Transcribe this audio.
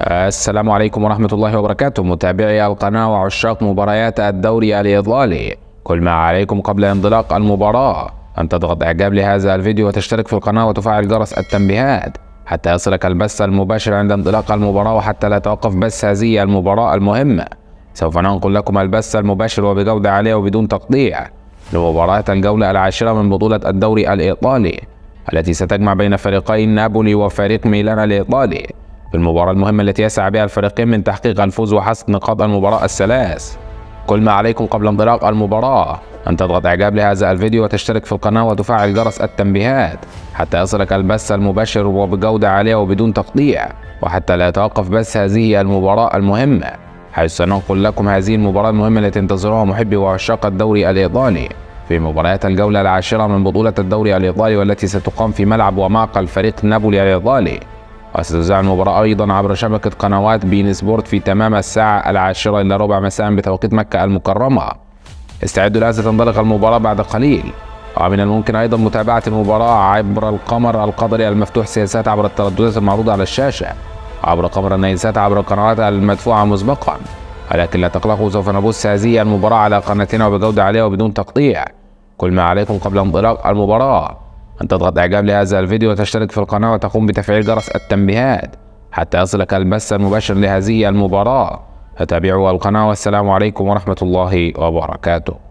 السلام عليكم ورحمة الله وبركاته. متابعي القناة وعشاق مباريات الدوري الإيطالي. كل ما عليكم قبل انطلاق المباراة. أن تضغط إعجاب لهذا الفيديو وتشترك في القناة وتفعل جرس التنبيهات حتى يصلك البث المباشر عند انطلاق المباراة وحتى لا يتوقف بث هذه المباراة المهمة. سوف ننقل لكم البث المباشر وبجودة عالية وبدون تقطيع لمباراة الجولة العاشرة من بطولة الدوري الإيطالي التي ستجمع بين فريقي نابولي وفريق ميلان الإيطالي. في المباراة المهمة التي يسعى بها الفريقين من تحقيق الفوز وحسم نقاط المباراة الثلاث. كل ما عليكم قبل انطلاق المباراة. أن تضغط إعجاب لهذا الفيديو وتشترك في القناة وتفعل جرس التنبيهات حتى يصلك البث المباشر وبجودة عالية وبدون تقطيع. وحتى لا يتوقف بث هذه المباراة المهمة. حيث سننقل لكم هذه المباراة المهمة التي انتظروها محبي وعشاق الدوري الإيطالي. في مباريات الجولة العاشرة من بطولة الدوري الإيطالي والتي ستقام في ملعب ومعقل فريق نابولي الإيطالي. وستذاع المباراة أيضا عبر شبكة قنوات بين سبورت في تمام الساعة العاشرة إلى ربع مساء بتوقيت مكة المكرمة. استعدوا لها ستنطلق المباراة بعد قليل. ومن الممكن أيضا متابعة المباراة عبر القمر القدري المفتوح سياسات عبر الترددات المعروضة على الشاشة. عبر قمر النيسات عبر القنوات المدفوعة مسبقا. ولكن لا تقلقوا سوف نبث هذه المباراة على قناتنا وبجودة عالية وبدون تقطيع. كل ما عليكم قبل انطلاق المباراة. أن تضغط إعجاب لهذا الفيديو وتشترك في القناة وتقوم بتفعيل جرس التنبيهات حتى يصلك البث المباشر لهذه المباراة. فتابعوا القناة والسلام عليكم ورحمة الله وبركاته.